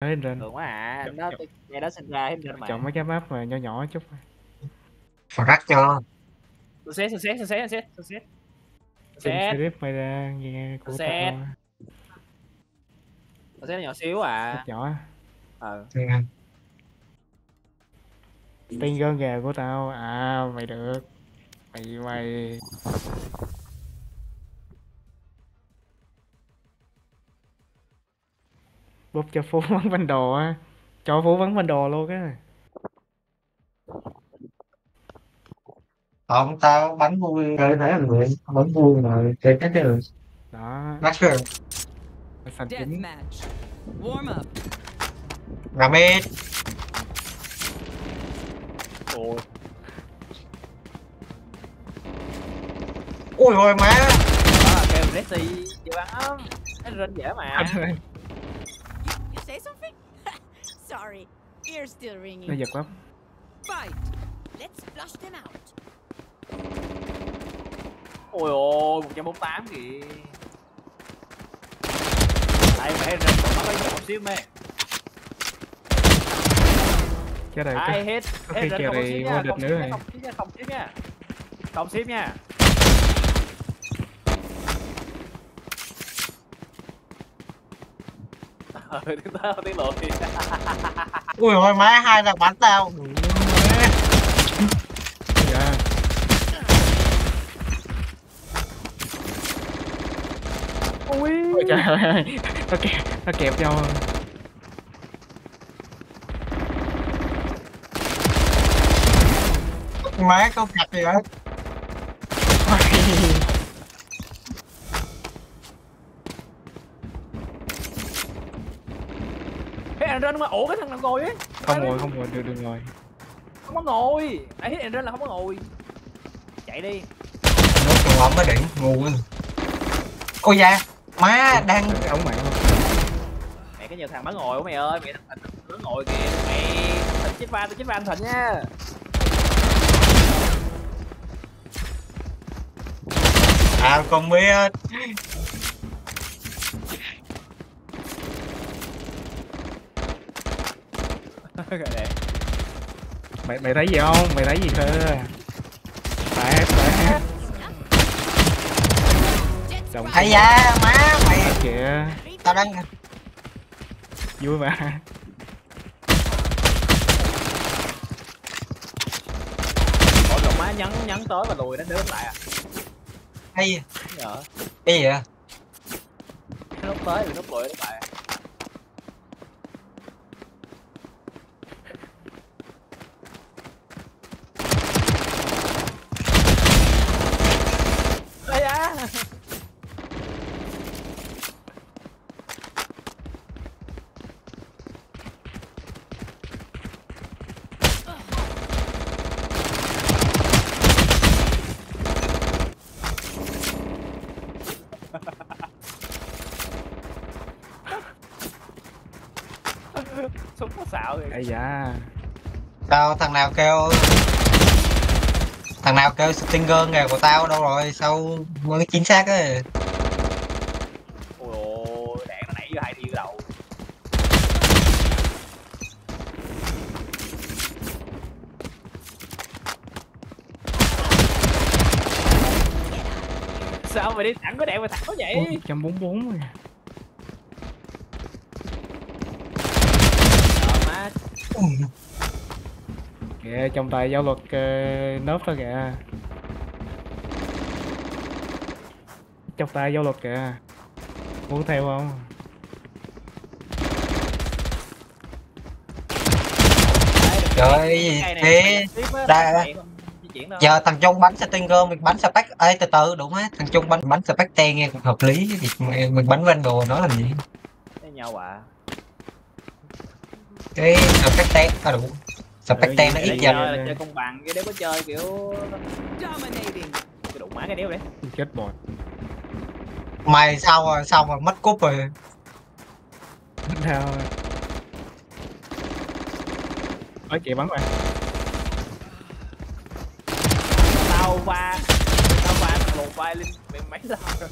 Đấy, rên. Thường quá à, Chọn nó chọn cái đó sinh ra hết rên mà. chọn mấy cái map mà nho nhỏ chút. Frag cho. Success, success, success, success, success. Success, Philip mày ra nghe của Set. tao. success nhỏ xíu à. Rất nhỏ. Ờ. Ừ. Tên gơn gà của tao. À mày được. Mày mày bóp cho Phú bắn banh đồ á. Cho Phú bắn banh đồ luôn á. Không, tao bắn vui chơi thế là người bắn vui mà chơi cách được. Đó. Bắt rồi. Sành chính. Làm mệt. Ôi, Ui ôi má. đó là kêu Messi chịu ăn lắm. Cái rên dễ mà. Sorry, ear's still Nó ringing. giật lắm. Fight. Let's flush them out. Ôi ôi, 148 kìa. Đây mẹ còn bắt lấy một xíu mê. Chết rồi. Ai hết. Hết kèo không này xíu nha, không nữa xíu này. nha, không xíu nha, không xíu nha. Không xíu nha. Ờ, tiếng tao tiếng lộn. Ui ôi má hai thằng bắn tao. Dạ. Ui. Ôi trời ơi. Nó kẹp, nó kẹp nhau. Má câu cặt gì vậy? Hết anh rên mà ủa cái thằng nào ngồi ấy. không ngồi không ngồi được đừng ngồi Không có ngồi. Ai hết anh rên là không có ngồi. Chạy đi. Nó còn lắm mới đỉnh, ngu quá. Ôi da, má đang mạng luôn Mẹ cái nhiều thằng bắn ngồi của mày ơi, mẹ thằng thằng nó ngồi kìa. Mày thằng chết va, tao chết va anh Thịnh nha. à con biết Cái này. Mày mày thấy gì không? Mày thấy gì cơ tạt tạt đồng thấy da má mày. Kìa. Tao đang vui mà. Ủa rồi má nhấn nhấn tới và lùi nó đứng lại à. hay gì Nhờ. cái gì vậy? Nó lúc tới thì lúc lùi nó lại. à. Ây da. Súng có xạo thì ai da tao thằng nào kêu thằng nào kêu stinger nghề của tao đâu rồi sao mới chính xác á Ôi ôi, đạn nó nảy vô hai tiêu đầu. Sao mày đi thẳng có đạn mà thẳng có vậy? một trăm bốn bốn rồi Ờ má, kìa trong tay giáo luật uh, nớp đó kìa trong tay giáo luật kìa muốn theo không trời thế Đây, đâu. giờ thằng trung bắn stinger mình bắn spec ê từ từ đúng á thằng trung bắn bắn spectre nghe cũng hợp lý thì mình, mình bắn vandal nó làm gì nhau à. Cái spectre à đủ spectre nó Để ít dần chơi công bằng, cái đéo có chơi kiểu Dominating. cái đụng má cái đéo đấy. chết bột mày sao rồi sao mà mất cúp rồi sao nói chị bắn mà Tao va, tao va thằng lùn vai lên mày mấy lần rồi.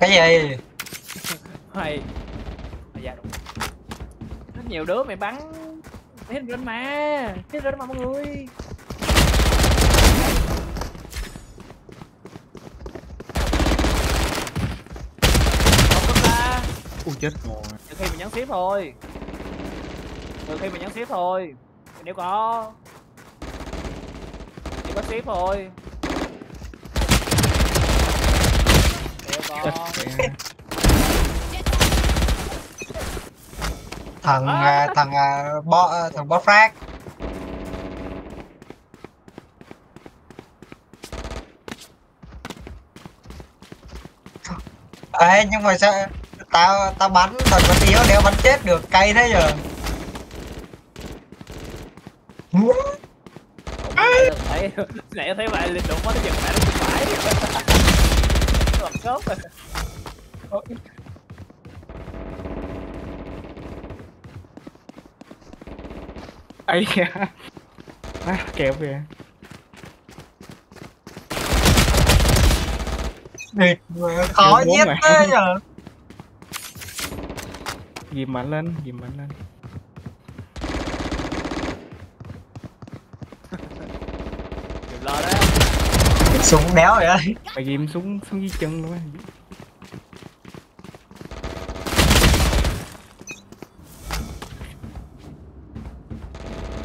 cái gì Hay. Mày ra đúng. Nhiều đứa mày bắn. Hit run mà hit run mà mọi người. Ui chết. Rồi trừ khi mình nhấn ship thôi. Trừ khi mình nhấn ship thôi. Nếu có. Chỉ có ship thôi. Nếu có thằng À. à, thằng à, bo thằng boss frag Ê, nhưng mà sao tao tao bắn thật vẫn yếu đéo bắn chết được cay thế giờ thấy nãy thấy bạn linh quá nó giật mẹ nó phải. Làm cốt rồi ấy kìa à, kẹo kìa. Địt, khó giết thế giờ dìm mạnh lên dìm mạnh lên. Đừng lo đó súng đéo rồi ơi. Mày dìm xuống xuống dưới chân luôn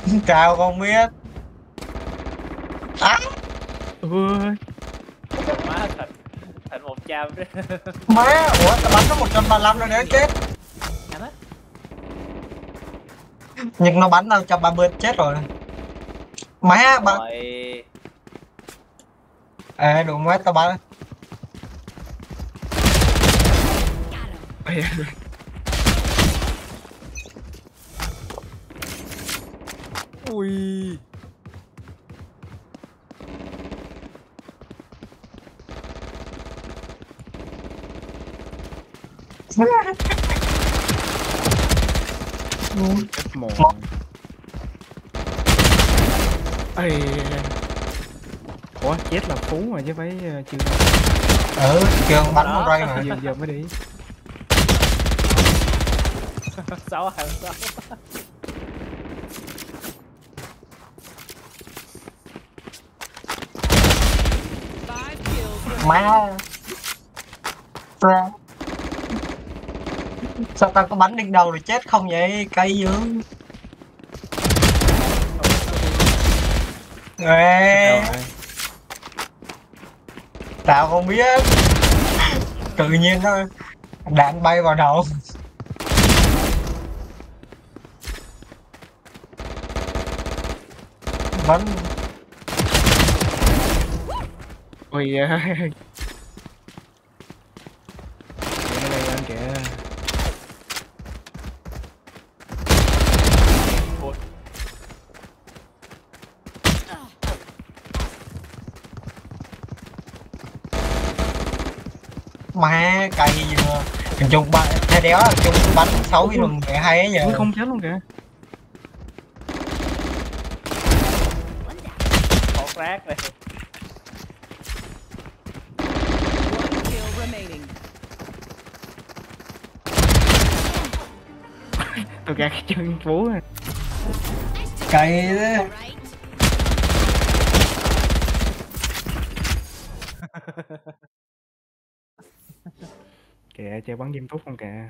á Chào con biết. À, ui. Má thành thành một trăm. Má ủa tao bắn nó 135 rồi đéo chết. Nhanh á nhưng nó bắn tao 130 chết rồi. Má bắn. Rồi. Ê đủ má tao bắn ui. Chết mồ ây ủa chết là phú mà chứ phải ờ, chưa. Ừ trường bắn một ray mà. Giờ giờ mới đi. Sáu hai sáu má. Ra. sao tao có bắn lên đầu rồi chết không vậy cây dưỡng Ê, tao không biết. Tự nhiên thôi đạn bay vào đầu. Bắn ui da. Kìa, nó đây anh kìa má cây vừa thằng chung ba thế đéo thằng chung bắn xấu cái đường mẹ hay ấy giờ. Không chết luôn kìa. Một rác này tôi gạt cái chân phú cây thế. Kìa chơi bắn diêm túc không kìa